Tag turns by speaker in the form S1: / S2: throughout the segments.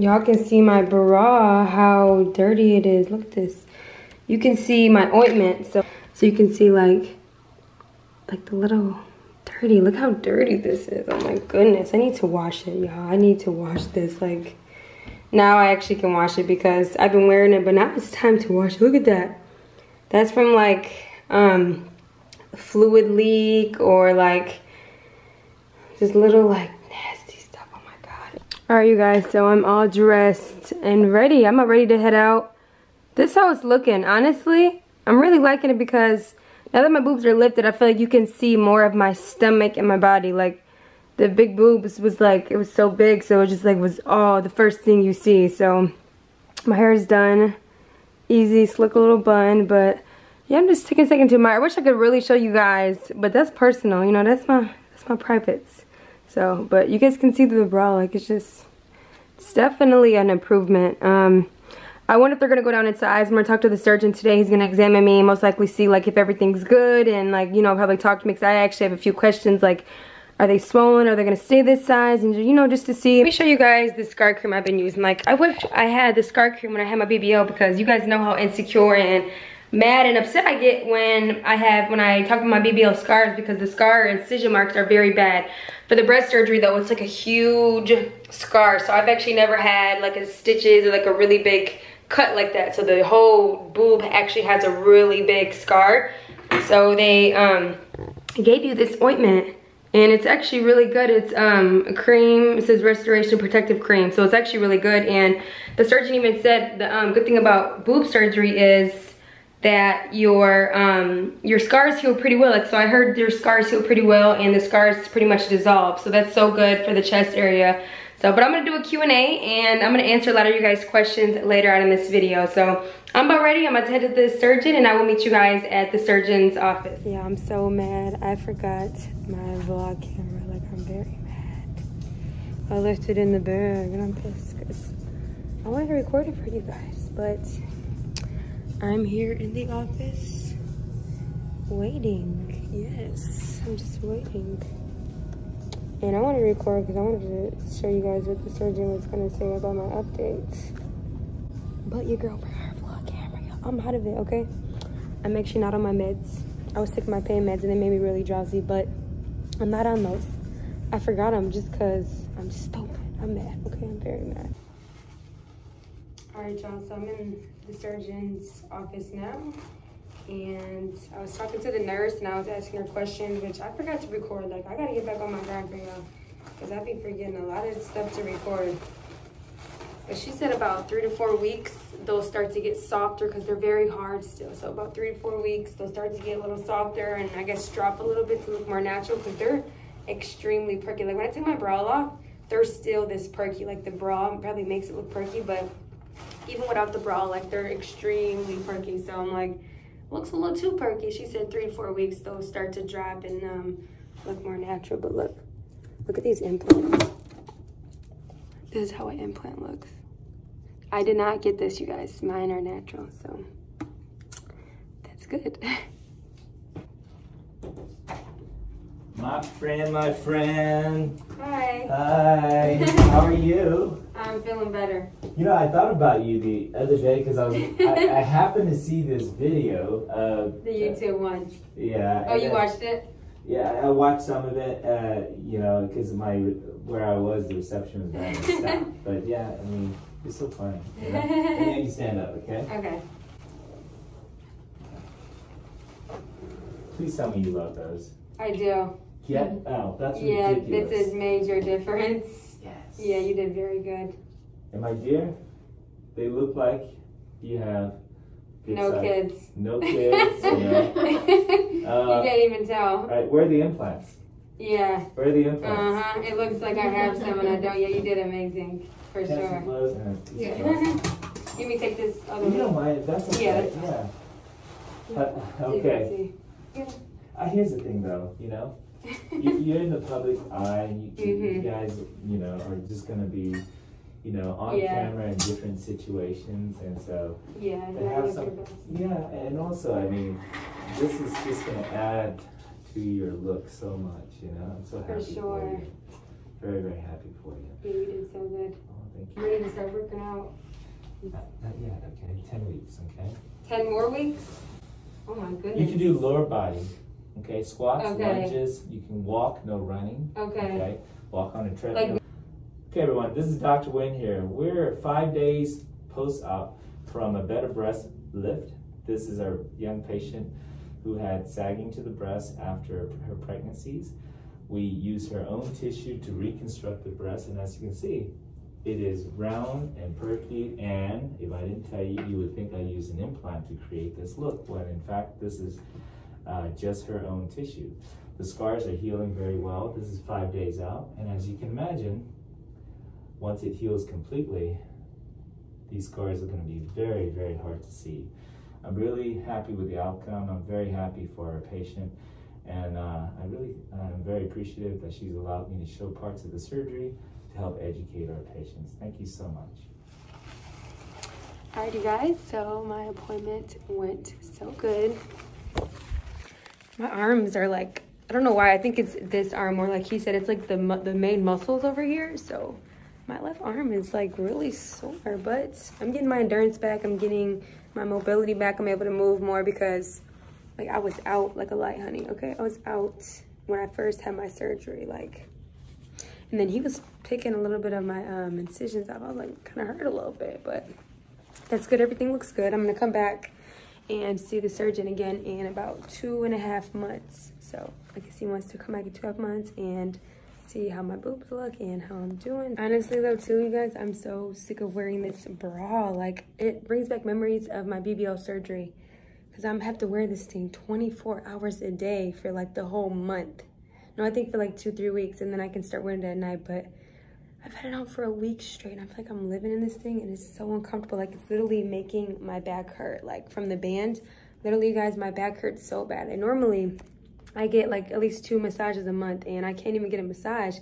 S1: y'all can see my bra, how dirty it is. Look at this. You can see my ointment. So, so you can see like, like the little dirty. Look how dirty this is. Oh my goodness. I need to wash it, y'all. I need to wash this. Like, now I actually can wash it because I've been wearing it, but now it's time to wash it. Look at that. That's from like, um, fluid leak or like, just little like nasty stuff. Oh my God. All right, you guys. So I'm all dressed and ready. I'm ready to head out. This how it's looking. Honestly, I'm really liking it because now that my boobs are lifted, I feel like you can see more of my stomach and my body. Like the big boobs was like, it was so big. So it just like was all the first thing you see. So my hair is done. Easy, slick a little bun. But yeah, I'm just taking a second to admire. I wish I could really show you guys. But that's personal. You know, that's my, that's my privates. So, but you guys can see the bra. Like it's just, it's definitely an improvement. Um, I wonder if they're gonna go down in size. I'm gonna talk to the surgeon today. He's gonna examine me, most likely see like if everything's good and like, you know, probably talk to me because I actually have a few questions like, are they swollen? Are they gonna stay this size? And you know, just to see. Let me show you guys the scar cream I've been using. Like, I wish I had the scar cream when I had my BBL because you guys know how insecure and mad and upset I get when I have, when I talk about my BBL scars because the scar incision marks are very bad. For the breast surgery though, it's like a huge scar. So I've actually never had like a stitches or like a really big cut like that. So the whole boob actually has a really big scar. So they um, gave you this ointment and it's actually really good. It's um, a cream, it says restoration protective cream. So it's actually really good. And the surgeon even said the um, good thing about boob surgery is that your um, your scars heal pretty well. So I heard your scars heal pretty well and the scars pretty much dissolve. So that's so good for the chest area. So, but I'm gonna do a Q&A and I'm gonna answer a lot of you guys' questions later on in this video. So I'm about ready, I'm about to head to the surgeon and I will meet you guys at the surgeon's office. Yeah, I'm so mad. I forgot my vlog camera, like I'm very mad. I left it in the bag and I'm pissed because I wanted to record it for you guys, but I'm here in the office waiting. Yes, I'm just waiting. And I want to record because I wanted to show you guys what the surgeon was going to say about my updates. But your girl brought her vlog camera. I'm out of it, okay? I'm actually not on my meds. I was sick of my pain meds and they made me really drowsy, but I'm not on those. I forgot them just because I'm stupid. I'm mad, okay? I'm very mad. All right, y'all, so I'm in the surgeon's office now and I was talking to the nurse and I was asking her questions, which I forgot to record. Like, I gotta get back on my grind for y'all because I've been forgetting a lot of stuff to record. But she said about three to four weeks, they'll start to get softer because they're very hard still. So about three to four weeks, they'll start to get a little softer and I guess drop a little bit to look more natural because they're extremely perky. Like when I take my bra off, they're still this perky. Like the bra probably makes it look perky, but even without the bra, like they're extremely perky. So I'm like, looks a little too perky. She said three to four weeks, they'll start to drop and um, look more natural. But look, look at these implants. This is how an implant looks. I did not get this, you guys. Mine are natural, so that's good.
S2: My friend, my friend.
S1: Hi.
S2: Hi. How are you?
S1: I'm feeling better.
S2: You know, I thought about you the other day because I was I, I, happened to see this video of
S1: the YouTube one.
S2: Yeah.
S1: Oh, you watched it?
S2: Yeah, I watched some of it. Uh, you know, because my where I was, the reception was bad and stuff. but yeah, I mean, it's so funny. You know? and you stand up, okay?
S1: Okay.
S2: Please tell me you love those.
S1: I do.
S2: Yeah. Oh, that's
S1: yeah,
S2: ridiculous.
S1: Yeah, this is major difference.
S2: Yes.
S1: Yeah, you did very good.
S2: And my dear, they look like you have
S1: no size. kids.
S2: No kids. you, know.
S1: uh, you can't even tell.
S2: Right, where are the implants?
S1: Yeah.
S2: Where are the implants?
S1: Uh huh. It looks like I have some and I don't. Yeah, you did amazing for
S2: Can't
S1: sure.
S2: Yeah.
S1: Let me take this other.
S2: You don't mind? That's okay.
S1: Yeah. That's
S2: yeah. Uh, okay. Uh, here's the thing, though. You know, you, are in the public eye. You, mm-hmm. you, guys, you know, are just gonna be, you know, on yeah. camera in different situations, and so
S1: yeah,
S2: have some, yeah, and also, I mean, this is just gonna add to your look so much. You know, I'm so happy for, sure. for you. Very, very happy for you.
S1: Yeah, you did so good.
S2: Oh, Thank
S1: you. Ready to start working out?
S2: Not, not yet, okay. 10 weeks, okay?
S1: 10 more weeks? Oh my goodness.
S2: You can do lower body, okay? Squats, okay. lunges. You can walk, no running.
S1: Okay. Okay.
S2: Walk on a treadmill. Like, okay, everyone, this is Dr. Wynn here. We're five days post-op from a better breast lift. This is our young patient who had sagging to the breast after her pregnancies. We use her own tissue to reconstruct the breast, and as you can see, it is round and perky, and if I didn't tell you, you would think I used an implant to create this look, when in fact, this is uh, just her own tissue. The scars are healing very well. This is five days out, and as you can imagine, once it heals completely, these scars are going to be very, very hard to see. I'm really happy with the outcome. I'm very happy for our patient. And uh, I really am very appreciative that she's allowed me to show parts of the surgery to help educate our patients. Thank you so much.
S1: Alrighty guys, so my appointment went so good. My arms are like, I don't know why, I think it's this arm or like he said, it's like the, the main muscles over here. So my left arm is like really sore, but I'm getting my endurance back. I'm getting my mobility back. I'm able to move more because like I was out like a light honey, okay? I was out when I first had my surgery, like, and then he was taking a little bit of my um, incisions out. I was like, kind of hurt a little bit, but that's good. Everything looks good. I'm gonna come back and see the surgeon again in about two and a half months. So I guess he wants to come back in two and a half months and see how my boobs look and how I'm doing. Honestly though too, you guys, I'm so sick of wearing this bra. Like it brings back memories of my BBL surgery because I'm have to wear this thing 24 hours a day for like the whole month. No, I think for like two, three weeks and then I can start wearing it at night. But I've had it on for a week straight. and I feel like I'm living in this thing and it's so uncomfortable. Like it's literally making my back hurt. Like from the band, literally guys, my back hurts so bad. And normally I get like at least two massages a month and I can't even get a massage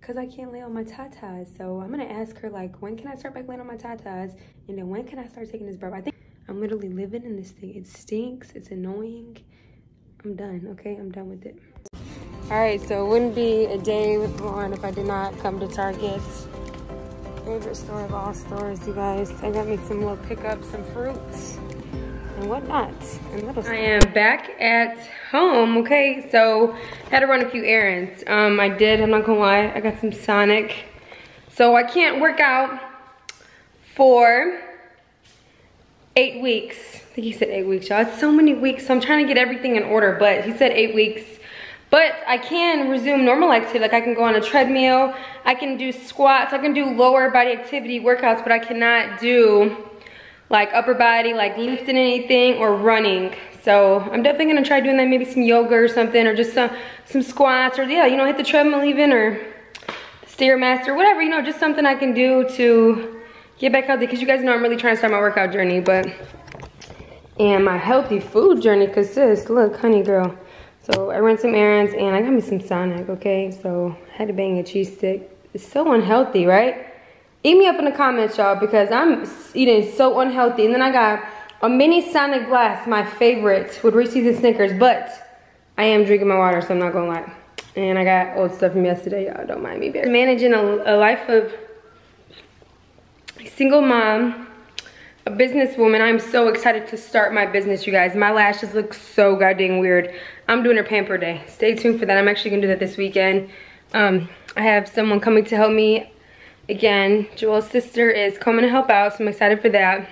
S1: because I can't lay on my tatas. So I'm gonna ask her like, when can I start back laying on my tatas? And then when can I start taking this burp? I think I'm literally living in this thing. It stinks, it's annoying. I'm done, okay? I'm done with it. All right, so it wouldn't be a day with Lauren if I did not come to Target. Favorite store of all stores, you guys. I got me some little pickups, some fruits and whatnot and little stuff. I am back at home, okay? So had to run a few errands. Um, I did, I'm not gonna lie, I got some Sonic. So I can't work out for eight weeks. I think he said eight weeks, y'all. It's so many weeks, so I'm trying to get everything in order, but he said eight weeks. But I can resume normal activity, like I can go on a treadmill, I can do squats, I can do lower body activity workouts, but I cannot do like upper body, like lifting anything or running. So I'm definitely gonna try doing that, maybe some yoga or something, or just some, some squats, or yeah, you know, hit the treadmill even, or Stairmaster, whatever, you know, just something I can do to get back there because you guys know I'm really trying to start my workout journey, but and my healthy food journey consists, look, honey girl. So I ran some errands and I got me some Sonic, okay? So I had to bang a cheese stick. It's so unhealthy, right? Eat me up in the comments, y'all, because I'm eating so unhealthy. And then I got a mini Sonic Blast, my favorite, with Reese's and Snickers, but I am drinking my water, so I'm not gonna lie. And I got old stuff from yesterday, y'all, don't mind me. Managing a, a life of single mom, a businesswoman. I'm so excited to start my business, you guys. My lashes look so goddamn weird. I'm doing a pamper day. Stay tuned for that. I'm actually gonna do that this weekend. Um, I have someone coming to help me. Again, Joel's sister is coming to help out, so I'm excited for that.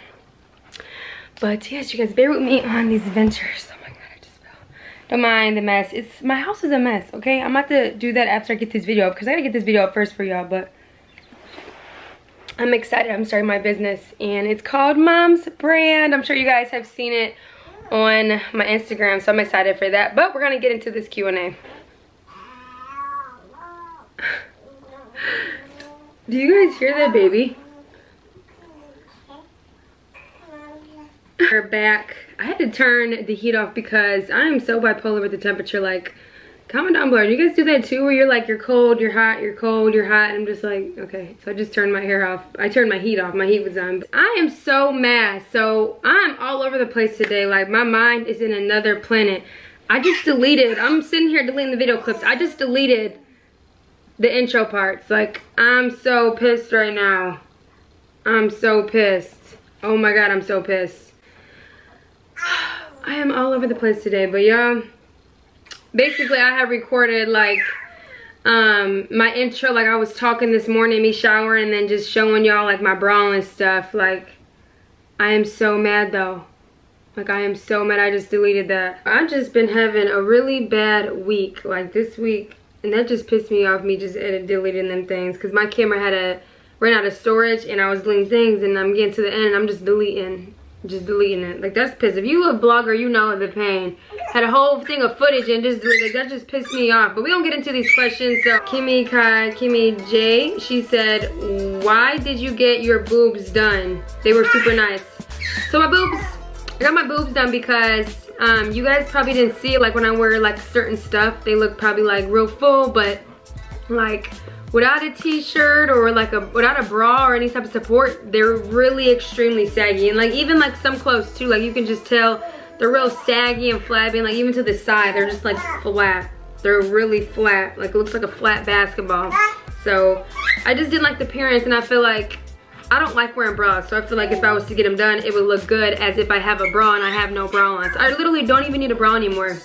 S1: But yes, you guys, bear with me on these adventures. Oh my God, I just fell. Don't mind the mess. It's My house is a mess, okay? I'm about to do that after I get this video up, because I gotta get this video up first for y'all, but I'm excited. I'm starting my business and it's called Mom's Brand. I'm sure you guys have seen it on my Instagram, so I'm excited for that. But we're gonna get into this Q&A. Do you guys hear that baby? We're back. I had to turn the heat off because I am so bipolar with the temperature. Like, comment down below. Do you guys do that too where you're like, you're cold, you're hot, you're cold, you're hot? I'm just like, okay. So I just turned my hair off. I turned my heat off. My heat was on. I am so mad. So I'm all over the place today. Like my mind is in another planet. I just deleted, I'm sitting here deleting the video clips. I just deleted the intro parts. Like I'm so pissed right now. I'm so pissed. Oh my god, I'm so pissed. I am all over the place today, but yeah. Basically, I have recorded like um my intro like I was talking this morning, me showering and then just showing y'all like my bra and stuff. Like I am so mad though. Like I am so mad I just deleted that. I've just been having a really bad week. Like this week and that just pissed me off me just deleting them things. Because my camera had a ran out of storage and I was deleting things and I'm getting to the end and I'm just deleting just deleting it. Like that's pissed. If you a blogger you know the pain. Had a whole thing of footage and just like that just pissed me off. But we don't get into these questions so. Kimmy kai kimmy j she said why did you get your boobs done? They were super nice. So my boobs i got my boobs done because um, you guys probably didn't see it like when I wear like certain stuff, they look probably like real full, but like without a t-shirt or like a without a bra or any type of support, they're really extremely saggy. And like even like some clothes too, like you can just tell they're real saggy and flabby, and like even to the side, they're just like flat. They're really flat, like it looks like a flat basketball. So I just didn't like the appearance and I feel like I don't like wearing bras, so I feel like if I was to get them done, it would look good as if I have a bra and I have no bra on. So I literally don't even need a bra anymore.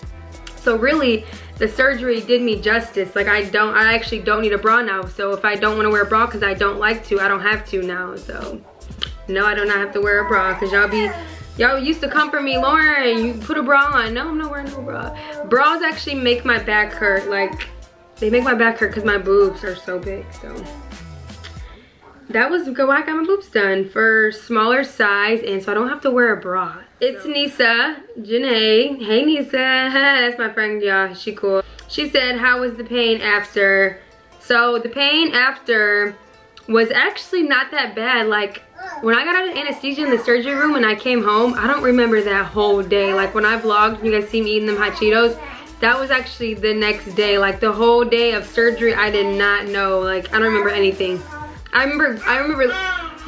S1: So really, the surgery did me justice. Like I don't, I actually don't need a bra now. So if I don't want to wear a bra because I don't like to, I don't have to now. So no, I do not have to wear a bra because y'all be, y'all used to comfort me, Lauren, you put a bra on. No, I'm not wearing no bra. Bras actually make my back hurt. Like they make my back hurt because my boobs are so big, so that was go I got my boobs done for smaller size and so I don't have to wear a bra. It's Nisa, Janae. Hey Nisa, that's my friend, yeah, she cool. She said, how was the pain after? So the pain after was actually not that bad. Like when I got out of anesthesia in the surgery room and I came home, I don't remember that whole day. Like when I vlogged, you guys see me eating them hot Cheetos, that was actually the next day. Like the whole day of surgery, I did not know. Like I don't remember anything. I remember, I remember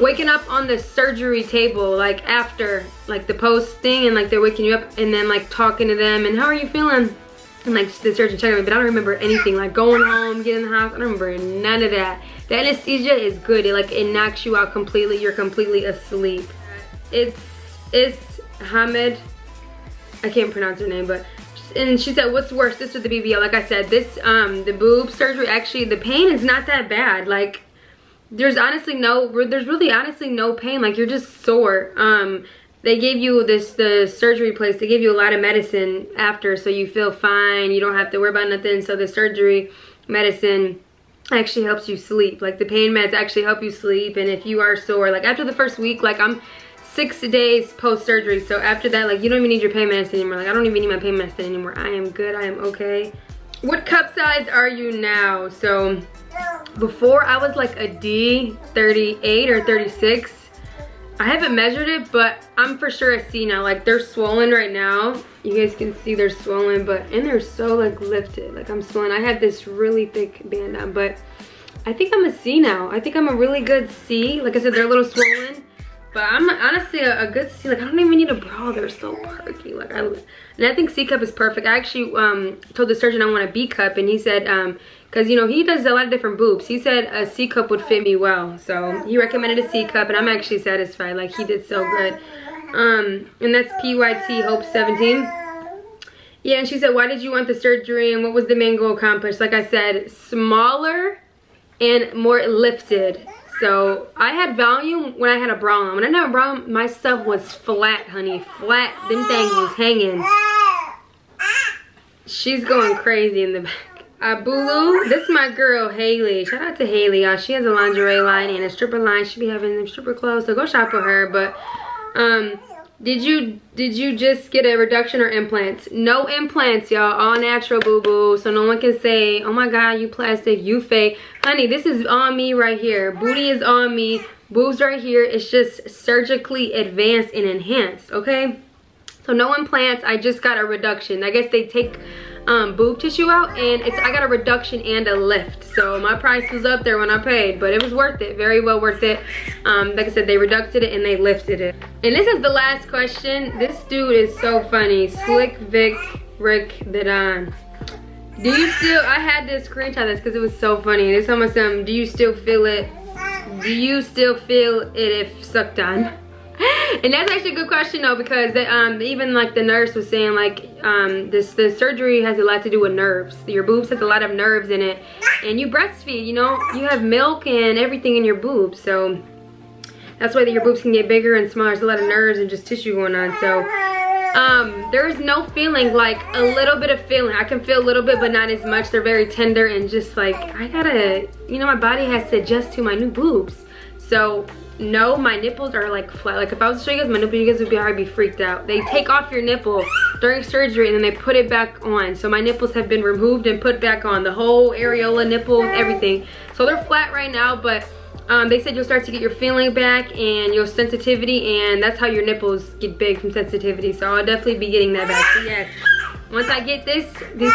S1: waking up on the surgery table, like after, like the post thing, and like they're waking you up, and then like talking to them, and how are you feeling? And like the surgeon checking me, but I don't remember anything, like going home, getting in the house, I don't remember none of that. The anesthesia is good, it like, it knocks you out completely, you're completely asleep. It's, it's Hamid, I can't pronounce her name, but and she said what's worse this with the BBL like I said this um the boob surgery actually the pain is not that bad like there's honestly no there's really honestly no pain. Like you're just sore. Um they gave you this the surgery place they gave you a lot of medicine after so you feel fine. You don't have to worry about nothing. So the surgery medicine actually helps you sleep. Like the pain meds actually help you sleep. And if you are sore like after the first week like i'm six days post surgery so after that like you don't even need your pain medicine anymore. Like i don't even need my pain medicine anymore. I am good. I am okay. What cup size are you now? So before I was like a D 38 or 36. I haven't measured it, but I'm for sure a C now. Like they're swollen right now. You guys can see they're swollen, but and they're so like lifted. Like I'm swollen. I had this really thick band on, but I think I'm a C now. I think I'm a really good C. Like I said, they're a little swollen. But I'm honestly a, a, good C. Like I don't even need a bra. They're so perky. Like I and I think C cup is perfect. I actually um told the surgeon I want a B cup, and he said um because, you know, he does a lot of different boobs. He said a C cup would fit me well. So he recommended a C cup and I'm actually satisfied. Like he did so good. Um, and that's PYT Hope 17. Yeah, and she said, why did you want the surgery and what was the main goal accomplished? Like I said, smaller and more lifted. So I had volume when I had a bra on. When I had a bra on, my stuff was flat, honey. Flat. Them things was hanging. She's going crazy in the back. Abulu, this is my girl Haley. Shout out to Haley, y'all. She has a lingerie line and a stripper line. She be having them stripper clothes, so go shop with her. But um, did you did you just get a reduction or implants? No implants, y'all. All natural, boo boo. So no one can say, "Oh my God, you plastic, you fake." Honey, this is on me right here. Booty is on me. Boobs right here. It's just surgically advanced and enhanced. Okay. So no implants. I just got a reduction. I guess they take um, boob tissue out and it's I got a reduction and a lift. So my price was up there when I paid, but it was worth it, very well worth it. Um, like I said, they reducted it and they lifted it. And this is the last question. This dude is so funny. Slick Vic Rick Vidon. Do you still, I had to screenshot this because it was so funny. This almost um, do you still feel it do you still feel it if sucked on? and that's actually a good question though because they, um, even like the nurse was saying like um, this the surgery has a lot to do with nerves. Your boobs has a lot of nerves in it. And you breastfeed you know you have milk and everything in your boobs. So that's why your boobs can get bigger and smaller. There's a lot of nerves and just tissue going on. So um, there's no feeling like a little bit of feeling. I can feel a little bit but not as much. They're very tender and just like i gotta you know my body has to adjust to my new boobs. So no, my nipples are like flat. Like if I was to show you guys my nipple, you guys would be already freaked out. They take off your nipple during surgery and then they put it back on. So my nipples have been removed and put back on. The whole areola, nipples, everything. So they're flat right now, but um, they said you'll start to get your feeling back and your sensitivity and that's how your nipples get big from sensitivity. So I'll definitely be getting that back. So yes, once I get this, these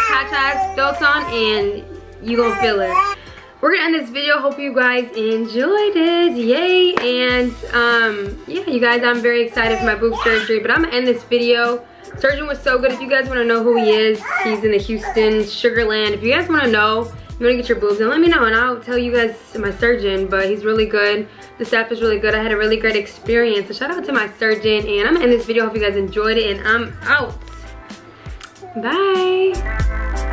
S1: built on and you gonna feel it we're gonna end this video. Hope you guys enjoyed it. Yay. And um yeah you guys i'm very excited for my boob surgery but i'm gonna end this video. Surgeon was so good. If you guys want to know who he is he's in the houston sugarland. If you guys want to know you want to get your boobs then let me know and i'll tell you guys my surgeon but he's really good. The staff is really good. I had a really great experience. So shout out to my surgeon and i'm end this video. Hope you guys enjoyed it and i'm out. Bye